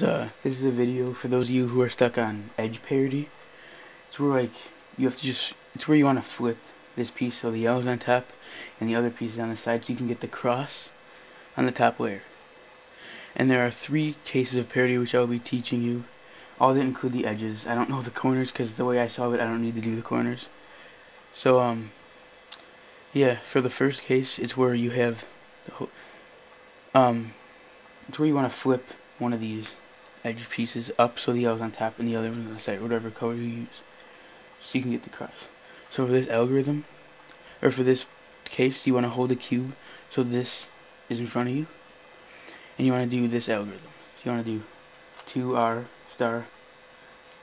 uh, this is a video for those of you who are stuck on edge parity. It's where like you have to just it's where you want to flip this piece so the yellow's on top and the other piece is on the side so you can get the cross on the top layer. And there are three cases of parity which I will be teaching you. All that include the edges. I don't know the corners because the way I saw it I don't need to do the corners. So um yeah, for the first case it's where you have the um it's where you want to flip one of these edge pieces up so the yellow's on top and the other one's on the side, whatever color you use, so you can get the cross. So for this algorithm, or for this case, you want to hold the cube so this is in front of you, and you want to do this algorithm. So you want to do 2r star,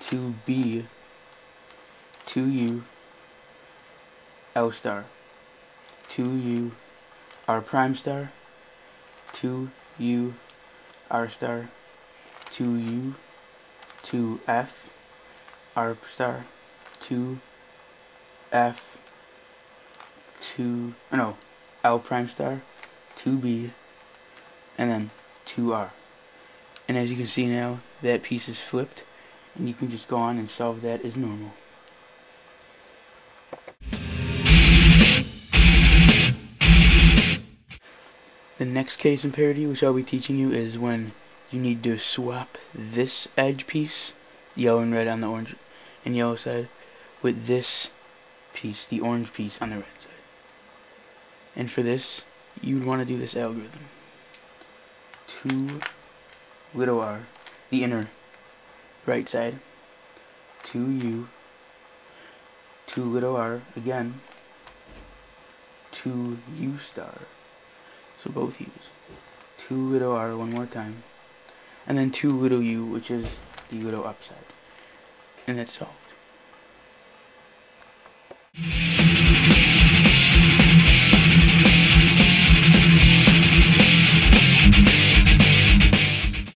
2b, 2u, l star, 2u, r prime star, 2u, R star, 2U, 2F, R star, 2F, 2, no, L prime star, 2B, and then 2R. And as you can see now, that piece is flipped, and you can just go on and solve that as normal. The next case in parity, which I'll be teaching you, is when you need to swap this edge piece, yellow and red on the orange and yellow side, with this piece, the orange piece on the red side. And for this, you'd want to do this algorithm. 2 little r, the inner right side, 2u, 2 little r again, 2u star, so both U's. 2 little r one more time. And then 2 little u, which is the little upside. And that's solved.